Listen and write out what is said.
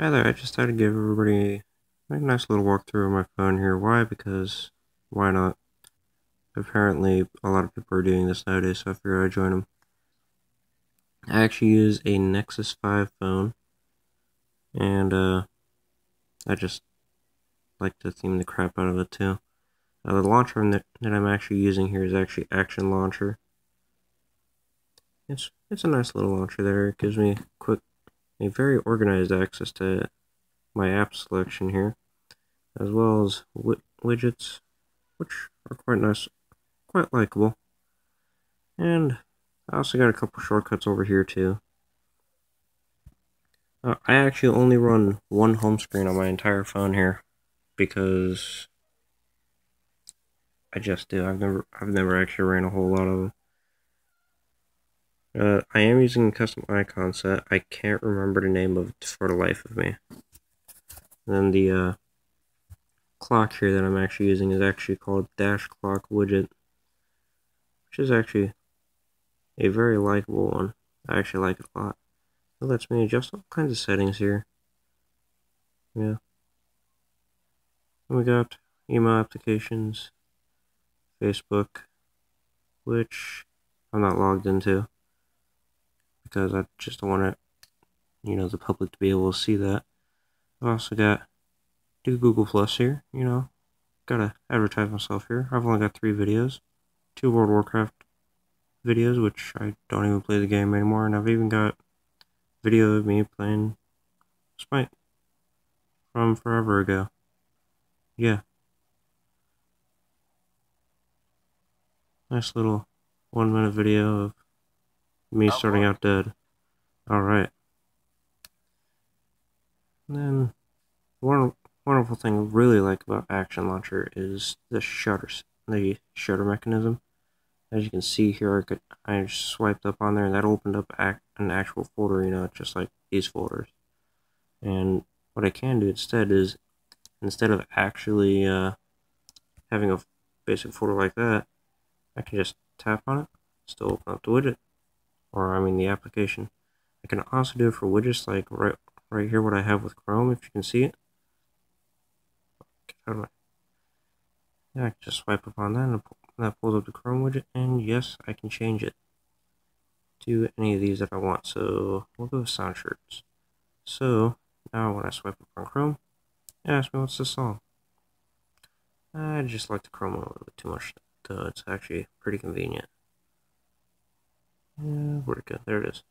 Hi there, I just thought I'd give everybody a nice little walkthrough of my phone here. Why? Because why not? Apparently, a lot of people are doing this nowadays, so I figured I'd join them. I actually use a Nexus 5 phone, and uh, I just like to theme the crap out of it too. Uh, the launcher that, that I'm actually using here is actually Action Launcher. It's it's a nice little launcher there. It gives me quick a very organized access to my app selection here, as well as widgets, which are quite nice, quite likable. And I also got a couple shortcuts over here too. Uh, I actually only run one home screen on my entire phone here because I just do. I've never I've never actually ran a whole lot of them. Uh, I am using a custom icon set. I can't remember the name of it for the life of me. And then the uh, clock here that I'm actually using is actually called Dash Clock Widget, which is actually a very likable one. I actually like it a lot. It lets me adjust all kinds of settings here. Yeah. And we got email applications, Facebook, which I'm not logged into because I just want it, you know, the public to be able to see that. I've also got do Google Plus here, you know, gotta advertise myself here. I've only got three videos, two World Warcraft videos, which I don't even play the game anymore, and I've even got video of me playing Smite from forever ago. Yeah. Nice little one minute video of me oh, starting out dead. Alright. Then, one wonderful thing I really like about Action Launcher is the shutter, the shutter mechanism. As you can see here, I, could, I swiped up on there and that opened up an actual folder, you know, just like these folders. And what I can do instead is, instead of actually uh, having a basic folder like that, I can just tap on it, still open up the widget, or I mean the application. I can also do it for widgets like right right here what I have with Chrome if you can see it. Yeah, I can just swipe upon that and that pulls up the Chrome widget and yes I can change it to any of these that I want. So we'll go with Sound Search. So now when I swipe up on Chrome, it asks me what's the song. I just like the Chrome a little bit too much, so it's actually pretty convenient. Yeah, where'd it go? There it is.